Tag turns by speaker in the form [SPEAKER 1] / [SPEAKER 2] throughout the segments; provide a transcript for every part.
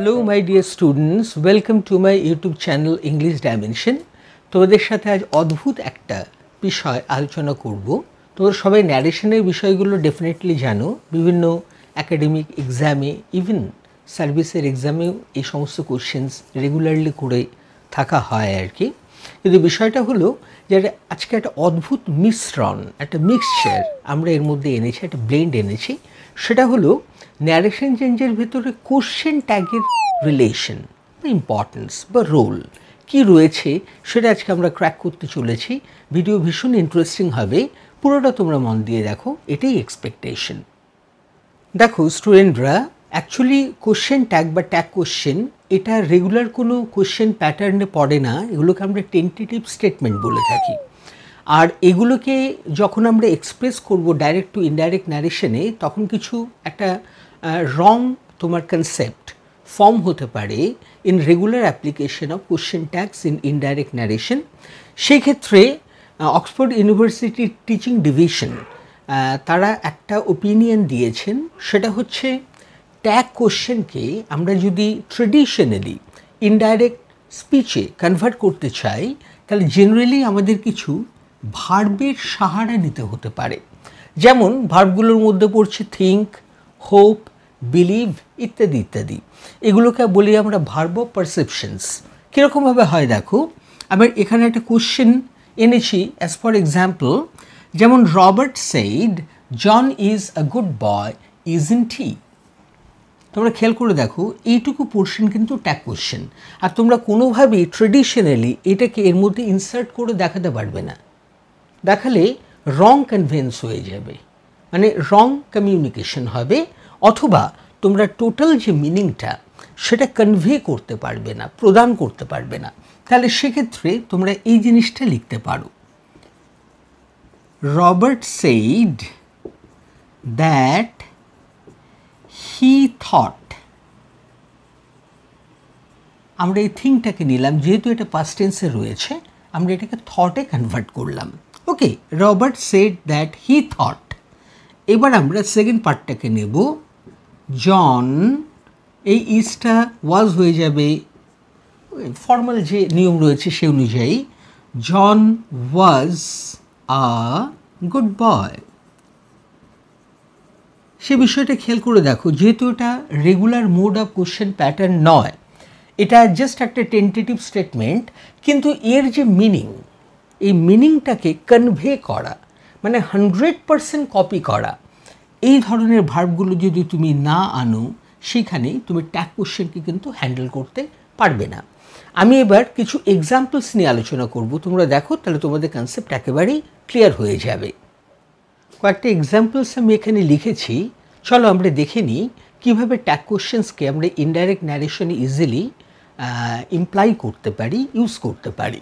[SPEAKER 1] Hello my dear students welcome to my YouTube channel English Dimension তোমাদের সাথে আজ অদ্ভুত একটা বিষয় আলোচনা করব। তোমরা সবাই ন্যারেশনের বিষয়গুলো ডেফিনেটলি জানো। বিভিন্ন একাডেমিক এক্সামে ইভেন সার্ভিসের এক্সামেও এই সমস্ত কোশ্চেন্স রেগুলারলি করে থাকা হয় আর কি। কিন্তু বিষয়টা হলো যে আজকে একটা অদ্ভুত মিশ্রণ, একটা মিক্সচার আমরা এর মধ্যে এনেছি, একটা ব্লেন্ড এনেছি। সেটা হলো ন্যারেশন চেঞ্জের ভেতরে কোশ্চেন ট্যাগের রিলেশন ইম্পর্টেন্স বা রোল কি রয়েছে সেটা আজকে আমরা ক্র্যাক করতে চলেছি। ভিডিও ভীষণ ইন্টারেস্টিং হবে, পুরোটা তোমরা মন দিয়ে দেখো, এটাই এক্সপেকটেশন দেখো স্টুডেন্টরা অ্যাকচুয়ালি কোশ্চেন ট্যাগ বা ট্যাগ কোশ্চেন এটা রেগুলার কোনো কোশ্চেন প্যাটার্নে পড়ে না, এগুলোকে আমরা টেন্টেটিভ স্টেটমেন্ট বলে থাকি। আর এগুলোকে যখন আমরা এক্সপ্রেস করব ডাইরেক্ট টু ইনডাইরেক্ট ন্যারেশনে তখন কিছু একটা রং তোমার কনসেপ্ট ফর্ম হতে পারে in regular application of question tags in indirect narration সেই ক্ষেত্রে অক্সফোর্ড ইউনিভার্সিটির টিচিং ডিভিশন তারা একটা ওপিনিয়ন দিয়েছেন। সেটা হচ্ছে ট্যাগ কোশ্চেনকে আমরা যদি ট্রেডিশনালি ইনডাইরেক্ট স্পিচে কনভার্ট করতে চাই, তাহলে জেনারেলি আমাদের কিছু ভার্বের সাহারা নিতে হতে পারে। যেমন ভার্বগুলোর মধ্যে পড়ছে থিঙ্ক হোপ বিলিভ ইত্যাদি ইত্যাদি। এগুলোকে বলি আমরা ভার্ব পারসেপশনস কীরকমভাবে হয় দেখো আবার এখানে একটা কোশ্চেন এনেছি অ্যাজ ফর এক্সাম্পল যেমন Robert said John is a good boy isn't তোমরা খেয়াল করে দেখো, এইটুকু পোর্শন কিন্তু ট্যাগ কোশ্চেন আর তোমরা কোনোভাবেই ট্রেডিশনালি এটাকে এর মধ্যে ইনসার্ট করে দেখাতে পারবে না। দেখালে রং কনভেন্স হয়ে যাবে। মানে রং কমিউনিকেশন হবে অথবা তোমরা টোটাল যে মিনিংটা সেটা কনভে করতে পারবে না, প্রদান করতে পারবে না। তাহলে সেক্ষেত্রে তোমরা এই জিনিসটা লিখতে পারো। Robert said that he thought আমরা এই থিংটাকে নিলাম, যেহেতু এটা পাস্ট টেন্সে রয়েছে, আমরা এটাকে থটে কনভার্ট করলাম। Okay Robert said that he thought এবার আমরা সেকেন্ড পার্টটাকে নেব। জন এই ইসটা ওয়াজ হয়ে যাবে ফর্মাল যে নিয়ম রয়েছে সে অনুযায়ী জন ওয়াজ আ গুড বয় সে বিষয়টা খেয়াল করে দেখো, যেহেতু এটা regular mode of question pattern নয়, এটা জাস্ট একটা টেন্টেটিভ স্টেটমেন্ট কিন্তু এর যে মিনিং এই মিনিংটাকে কনভে করা মানে হান্ড্রেড পারসেন্ট কপি করা। এই ধরনের ভার্বগুলো যদি তুমি না আনো, সেখানেই তুমি ট্যাগ কোশ্চেনকে কিন্তু হ্যান্ডেল করতে পারবে না। আমি এবার কিছু এক্সাম্পলস নিয়ে আলোচনা করব। তোমরা দেখো, তাহলে তোমাদের কনসেপ্ট একেবারেই ক্লিয়ার হয়ে যাবে। কয়েকটা এক্সাম্পলস আমি এখানে লিখেছি। চলো আমরা দেখে নিই কীভাবে ট্যাগ কোশ্চেন্সকে আমরা ইনডাইরেক্ট ন্যারেশনে ইজিলি ইমপ্লাই করতে পারি ইউজ করতে পারি।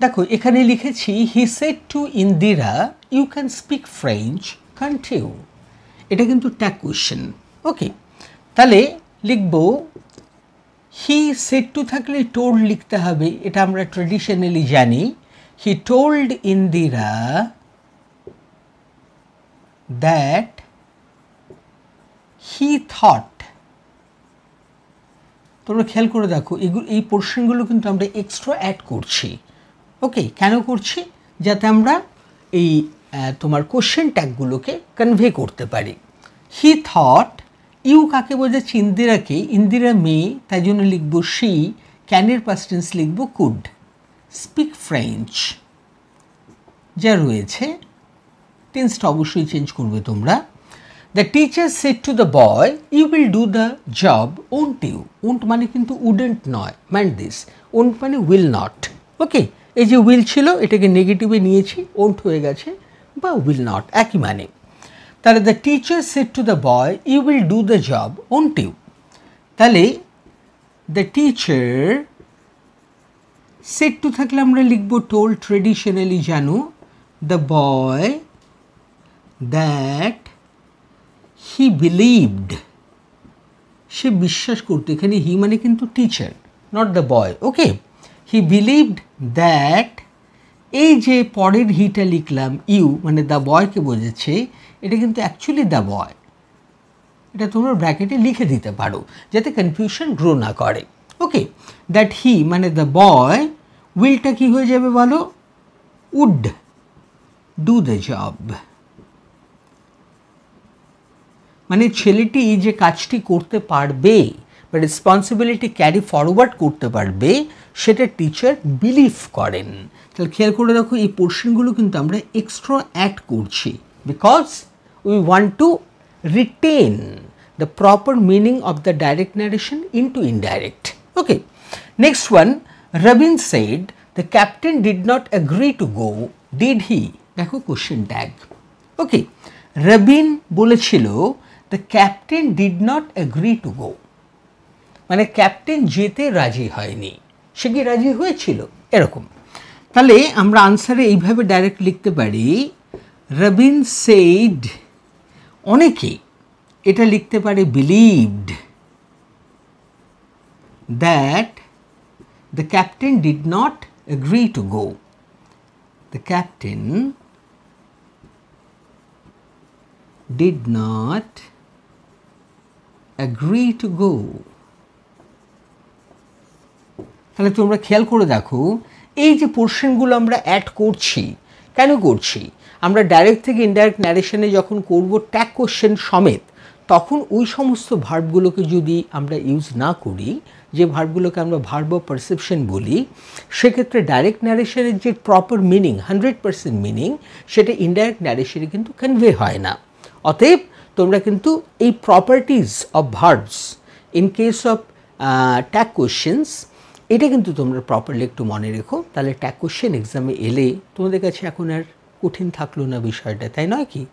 [SPEAKER 1] দেখো, এখানে লিখেছি he said to Indira you can speak French can't you এটা কিন্তু ট্যাগ কোয়েশ্চেন ওকে তাহলে লিখব হি সেট টু থাকলে টোল্ড লিখতে হবে, এটা আমরা ট্রেডিশনালি জানি। He told Indira that he thought তোমরা খেয়াল করে দেখো এগুলো এই পোর্শনগুলো কিন্তু আমরা এক্সট্রা অ্যাড করছি। ওকে কেন করছি? যাতে আমরা এই তোমার কোশ্চেন ট্যাগগুলোকে কনভে করতে পারি। হি থট ইউ কাকে বোঝাচ্ছে ইন্দিরাকে। ইন্দিরা মেয়ে, তাই জন্য লিখব সি ক্যানের পাস্টেন্স লিখব কুড স্পিক ফ্রেঞ্চ যা রয়েছে টেন্সটা অবশ্যই চেঞ্জ করবে তোমরা। The teacher said to the boy you will do the job won't you won't মানে কিন্তু উডেন্ট নয়। ম্যান্ড দিস ওন্ট মানে উইল নট ওকে এই যে উইল ছিল, এটাকে নেগেটিভে নিয়েছি ওন্ট হয়ে গেছে, বা উইল নট একই মানে। তাহলে the teacher said to the boy you will do the job won't you তাহলে দ্য টিচার সেট টু থাকলে আমরা লিখব টোল ট্রেডিশনালি জানো the boy that he believed সে বিশ্বাস করতো, এখানে হি মানে কিন্তু teacher not the boy okay he believed that এই যে পরের হিটা লিখলাম ইউ মানে দ্য বয়কে বোঝাচ্ছে, এটা কিন্তু অ্যাকচুয়ালি দ্য বয় এটা তোমরা ব্র্যাকেটে লিখে দিতে পারো, যাতে কনফিউশন গ্রো না করে। ওকে দ্যাট হি মানে দ্য বয় উইলটা কি হয়ে যাবে বলো? উড ডু দ্য জব মানে ছেলেটি যে কাজটি করতে পারবে রেসপন্সিবিলিটি ক্যারি ফরওয়ার্ড করতে পারবে, সেটা টিচার বিলিভ করেন। তাহলে খেয়াল করে দেখো, এই পোর্শনগুলো কিন্তু আমরা এক্সট্রা অ্যাড করছি। Because we want to retain the proper meaning of the direct narration into indirect okay next one Robin said the captain did not agree to go did he দেখো কোশ্চেন ট্যাগ ওকে রবিন বলেছিল the captain did not agree to go মানে captain যেতে রাজি হয়নি। সে কি রাজি হয়েছিল? এরকম। তাহলে আমরা আনসারে এইভাবে ডাইরেক্ট লিখতে পারি, রবিন সেইড অনেকে এটা লিখতে পারে believed that the captain did not agree to go the captain did not agree to go. তাহলে তোমরা খেয়াল করে দেখো, এই যে পোর্শনগুলো আমরা অ্যাড করছি, কেন করছি? আমরা ডাইরেক্ট থেকে ইনডাইরেক্ট ন্যারেশনে যখন করব ট্যাগ কোশ্চেন সমেত, তখন ওই সমস্ত ভার্বগুলোকে যদি আমরা ইউজ না করি, যে ভার্বগুলোকে আমরা ভার্ব অফ পারসেপশন বলি, সেক্ষেত্রে ডাইরেক্ট ন্যারেশনের যে proper meaning hundred percent meaning সেটা ইনডাইরেক্ট ন্যারেশনে কিন্তু কনভে হয় না। অতএব, তোমরা কিন্তু এই properties of verbs in case of tag questions এটা কিন্তু তোমরা প্রপারলি একটু মনে রেখো। তাহলে ট্যাক কোশ্চেন এক্সামে এলে তোমাদের কাছে এখন আর কঠিন থাকল না বিষয়টা, তাই নয় কি?